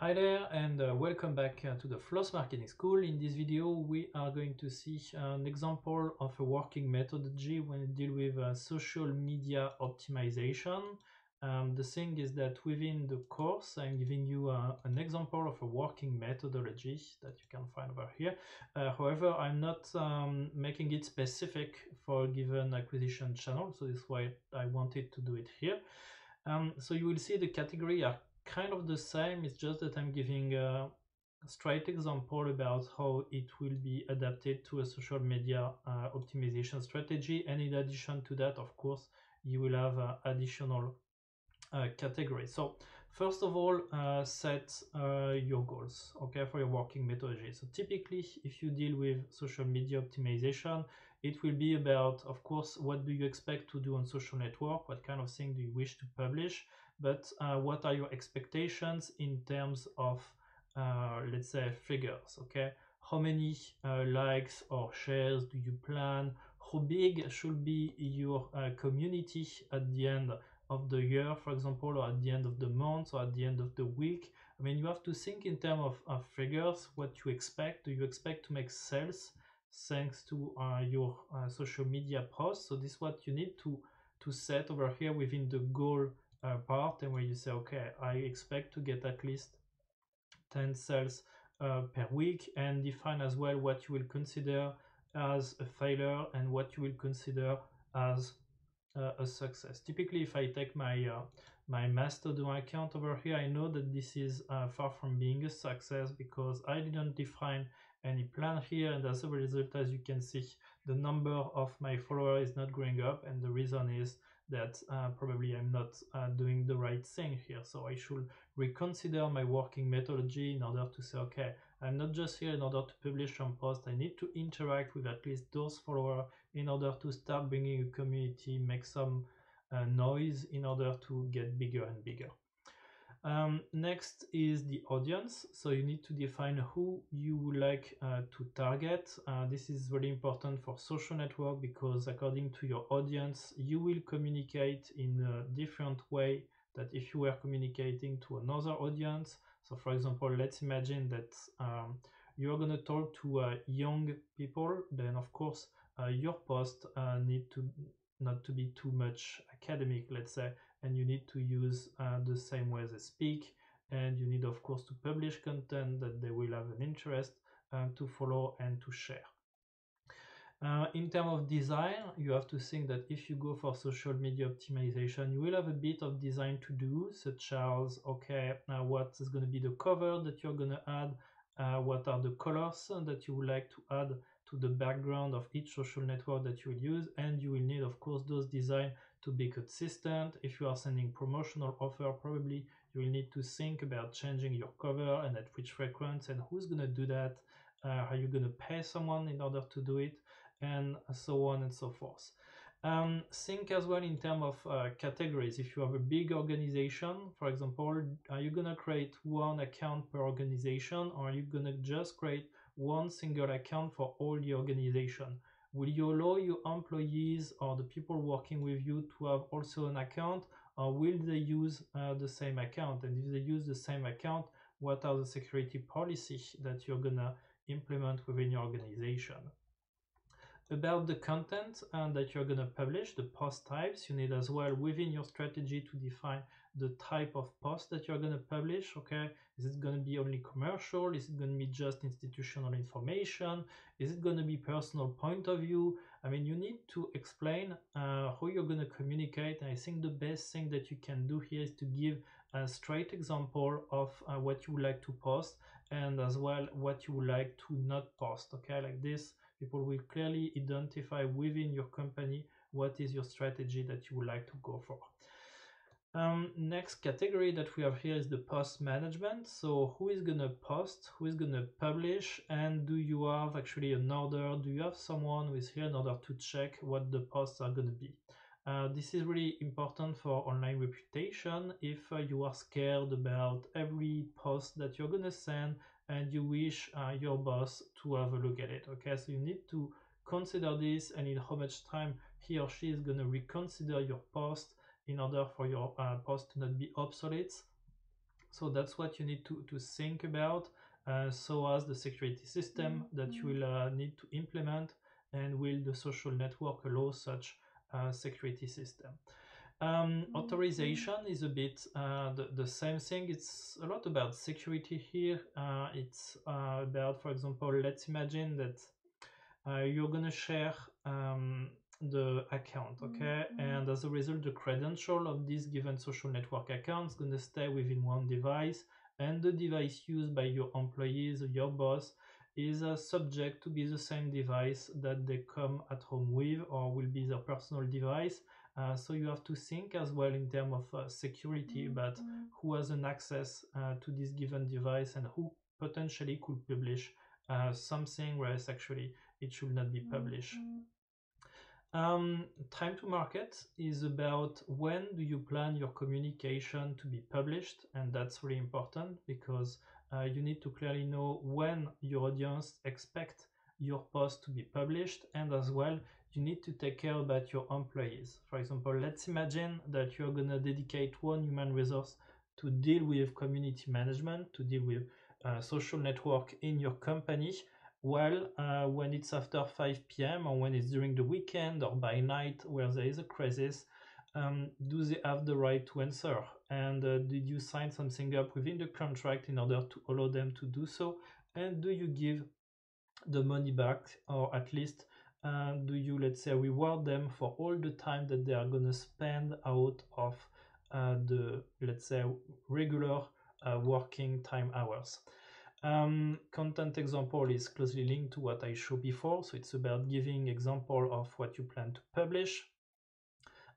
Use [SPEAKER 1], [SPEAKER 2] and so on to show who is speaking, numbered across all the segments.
[SPEAKER 1] Hi there and uh, welcome back uh, to the FLOSS Marketing School. In this video we are going to see an example of a working methodology when you deal with uh, social media optimization. Um, the thing is that within the course I'm giving you uh, an example of a working methodology that you can find over here. Uh, however, I'm not um, making it specific for a given acquisition channel, so this is why I wanted to do it here. Um, so you will see the category are kind of the same. It's just that I'm giving a straight example about how it will be adapted to a social media uh, optimization strategy. And in addition to that, of course, you will have uh, additional uh, categories. So first of all, uh, set uh, your goals, okay, for your working methodology. So typically, if you deal with social media optimization, it will be about, of course, what do you expect to do on social network? What kind of thing do you wish to publish? But uh, what are your expectations in terms of uh, let's say figures okay? How many uh, likes or shares do you plan? How big should be your community at the end of the year for example or at the end of the month or at the end of the week? I mean you have to think in terms of, of figures what you expect. Do you expect to make sales thanks to uh, your uh, social media posts? So this is what you need to to set over here within the goal uh, part and where you say, okay, I expect to get at least 10 sales uh, per week and define as well what you will consider as a failure and what you will consider as uh, a success. Typically, if I take my uh, my Mastodon account over here, I know that this is uh, far from being a success because I didn't define any plan here and as a result, as you can see, the number of my followers is not growing up and the reason is that uh, probably I'm not uh, doing the right thing here. So I should reconsider my working methodology in order to say, okay, I'm not just here in order to publish some posts. I need to interact with at least those followers in order to start bringing a community, make some uh, noise in order to get bigger and bigger. Um, next is the audience. So you need to define who you would like uh, to target. Uh, this is really important for social network because according to your audience, you will communicate in a different way that if you were communicating to another audience. So for example, let's imagine that um, you're going to talk to uh, young people, then of course uh, your post uh, need to not to be too much academic, let's say, and you need to use uh, the same way they speak. And you need, of course, to publish content that they will have an interest uh, to follow and to share. Uh, in terms of design, you have to think that if you go for social media optimization, you will have a bit of design to do, such as, okay, now what is going to be the cover that you're going to add, uh, what are the colors that you would like to add to the background of each social network that you will use, and you will need, of course, those design to be consistent. If you are sending promotional offer, probably you will need to think about changing your cover and at which frequency and who's going to do that. Uh, are you going to pay someone in order to do it? And so on and so forth. Um, think as well in terms of uh, categories. If you have a big organization, for example, are you going to create one account per organization or are you going to just create one single account for all the organization? Will you allow your employees or the people working with you to have also an account or will they use uh, the same account? And if they use the same account, what are the security policies that you're gonna implement within your organization? About the content and that you're gonna publish, the post types, you need as well within your strategy to define the type of post that you're to publish okay is it going to be only commercial? Is it going to be just institutional information? Is it going to be personal point of view? I mean you need to explain uh, how you're going to communicate and i think the best thing that you can do here is to give a straight example of uh, what you would like to post and as well what you would like to not post okay? Like this people will clearly identify within your company what is your strategy that you would like to go for um, next category that we have here is the post management. So who is gonna post, who is gonna publish, and do you have actually an order? Do you have someone who is here in order to check what the posts are gonna be? Uh, this is really important for online reputation if uh, you are scared about every post that you're gonna send and you wish uh, your boss to have a look at it. Okay, so you need to consider this and in how much time he or she is gonna reconsider your post in order for your uh, post to not be obsolete. So that's what you need to, to think about. Uh, so as the security system that you will uh, need to implement and will the social network allow such uh, security system. Um, authorization is a bit uh, the, the same thing. It's a lot about security here. Uh, it's uh, about, for example, let's imagine that you're going to share um, the account, okay? Mm-hmm. And as a result, the credential of this given social network account is going to stay within one device, and the device used by your employees, or your boss, is uh, subject to be the same device that they come at home with or will be their personal device. Uh, so you have to think as well in terms of uh, security mm-hmm. about who has an access uh, to this given device and who potentially could publish uh, something whereas actually it should not be published. Um, time to market is about when do you plan your communication to be published, and that's really important because uh, you need to clearly know when your audience expect your post to be published, and as well you need to take care about your employees. For example, let's imagine that you're gonna dedicate one human resource to deal with community management, to deal with uh, social network in your company well, uh, when it's after 5 p.m. or when it's during the weekend or by night where there is a crisis, um, do they have the right to answer? And uh, did you sign something up within the contract in order to allow them to do so? And do you give the money back, or at least uh, do you, let's say, reward them for all the time that they are going to spend out of uh, the, let's say, regular uh, working time hours? Um, content example is closely linked to what I showed before, so it's about giving example of what you plan to publish.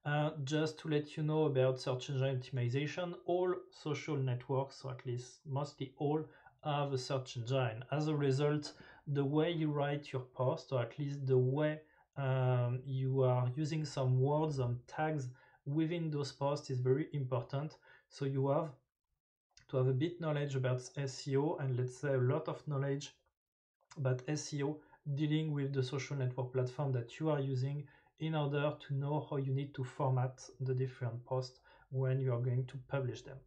[SPEAKER 1] Uh, just to let you know about search engine optimization, all social networks, or at least mostly all, have a search engine. As a result, the way you write your post, or at least the way um, you are using some words and tags within those posts is very important. So you have to have a bit knowledge about SEO and let's say a lot of knowledge about SEO dealing with the social network platform that you are using in order to know how you need to format the different posts when you are going to publish them.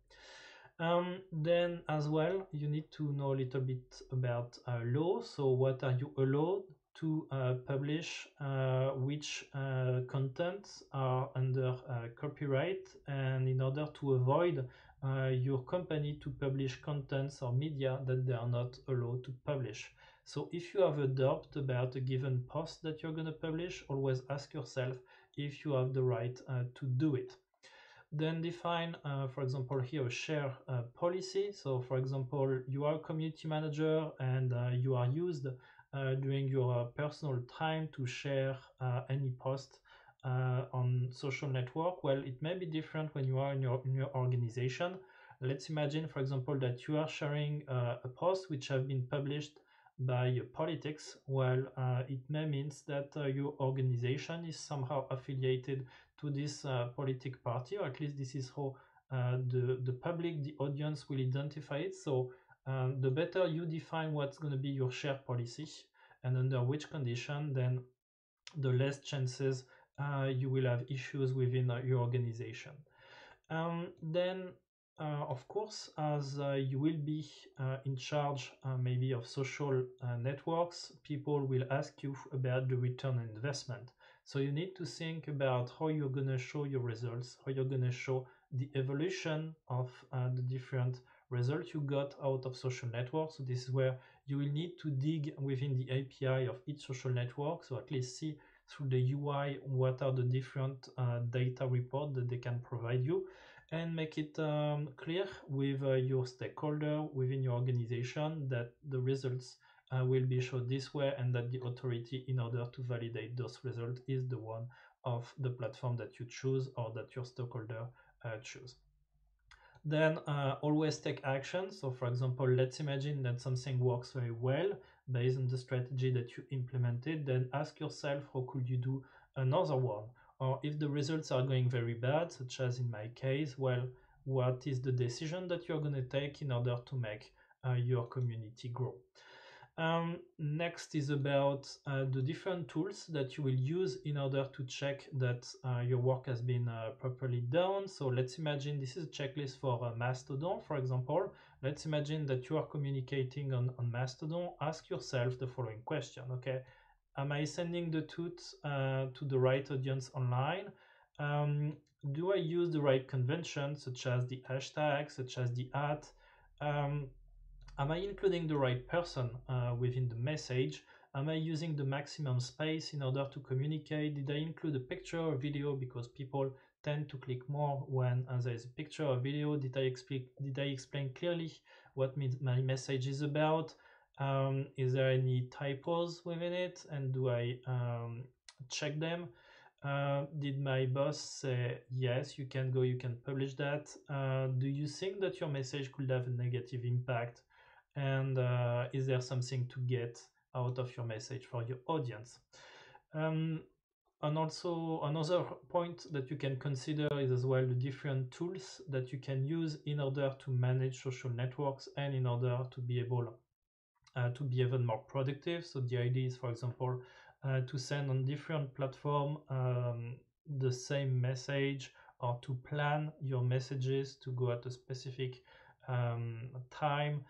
[SPEAKER 1] Um, then as well, you need to know a little bit about uh, law. So what are you allowed to uh, publish, uh, which uh, contents are under uh, copyright and in order to avoid your company to publish contents or media that they are not allowed to publish. So if you have a doubt about a given post that you're going to publish, always ask yourself if you have the right uh, to do it. Then define, uh, for example, here a share uh, policy. So for example, you are a community manager and uh, you are used uh, during your personal time to share any post uh, on social network? Well, it may be different when you are in your, in your organization. Let's imagine, for example, that you are sharing uh, a post which have been published by politics. Well, uh, it may means that uh, your organization is somehow affiliated to this uh, politic party, or at least this is how uh, the, the public, the audience will identify it. So um, the better you define what's going to be your share policy and under which condition, then the less chances you will have issues within uh, your organization. Um, then, uh, of course, as uh, you will be uh, in charge uh, maybe of social networks, people will ask you about the return on investment. So you need to think about how you're going to show your results, how you're going to show the evolution of the different results you got out of social networks. So this is where you will need to dig within the API of each social network. So at least see through the UI what are the different uh, data report that they can provide you and make it um, clear with uh, your stakeholder within your organization that the results uh, will be shown this way and that the authority in order to validate those results is the one of the platform that you choose or that your stakeholder uh, choose. Then uh, always take action. So for example, let's imagine that something works very well based on the strategy that you implemented. Then ask yourself, how could you do another one? Or if the results are going very bad, such as in my case, well, what is the decision that you're going to take in order to make uh, your community grow? Um, next is about uh, the different tools that you will use in order to check that uh, your work has been uh, properly done. So let's imagine this is a checklist for Mastodon, for example. Let's imagine that you are communicating on, on Mastodon. Ask yourself the following question, okay? Am I sending the tweet uh, to the right audience online? Um, do I use the right conventions, such as the hashtag, such as the at? Um, Am I including the right person uh, within the message? Am I using the maximum space in order to communicate? Did I include a picture or video because people tend to click more when uh, there is a picture or video? Did I explain did I explain clearly what my message is about? Um, is there any typos within it and do I um, check them? Uh, did my boss say yes you can go you can publish that uh, do you think that your message could have a negative impact and uh, is there something to get out of your message for your audience? Um, and also another point that you can consider is as well the different tools that you can use in order to manage social networks and in order to be able uh, to be even more productive. So the idea is for example uh, to send on different platform um, the same message or to plan your messages to go at a specific um, time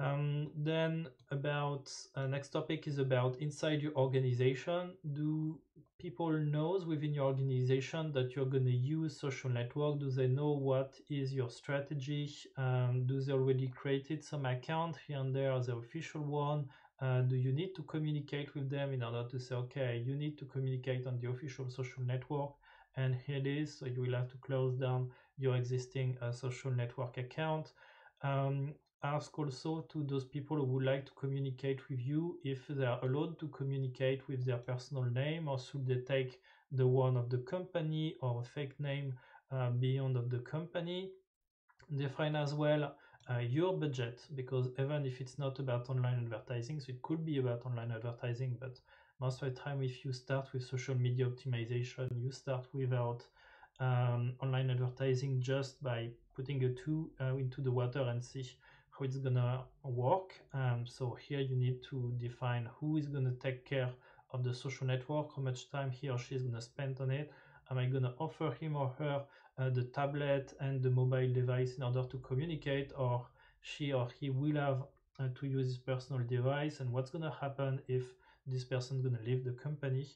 [SPEAKER 1] um, then about uh, next topic is about inside your organization. Do people knows within your organization that you're going to use social network? Do they know what is your strategy? Um, do they already created some account here and there the official one? Uh, do you need to communicate with them in order to say, okay, you need to communicate on the official social network and here it is. So you will have to close down your existing uh, social network account. Um, ask also to those people who would like to communicate with you if they are allowed to communicate with their personal name or should they take the one of the company or a fake name uh, beyond of the company. Define as well uh, your budget because even if it's not about online advertising, so it could be about online advertising, but most of the time if you start with social media optimization, you start without um, online advertising just by putting a two uh, into the water and see how it's gonna work. Um, so here you need to define who is gonna take care of the social network, how much time he or she is gonna spend on it. Am I gonna offer him or her uh, the tablet and the mobile device in order to communicate, or she or he will have uh, to use his personal device, and what's gonna happen if this person is gonna leave the company?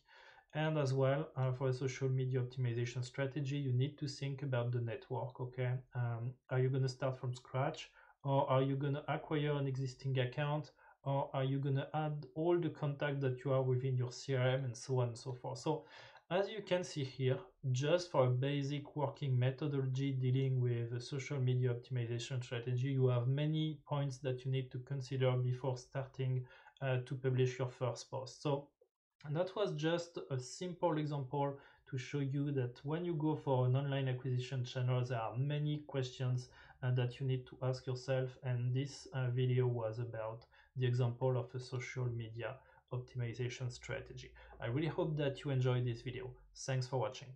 [SPEAKER 1] And as well, uh, for a social media optimization strategy, you need to think about the network. Okay, um, are you gonna start from scratch? Or are you going to acquire an existing account? Or are you going to add all the contact that you are within your crm and so on and so forth? So as you can see here just for a basic working methodology dealing with a social media optimization strategy you have many points that you need to consider before starting uh, to publish your first post. So that was just a simple example to show you that when you go for an online acquisition channel there are many questions that you need to ask yourself and this uh, video was about the example of a social media optimization strategy. I really hope that you enjoyed this video. Thanks for watching.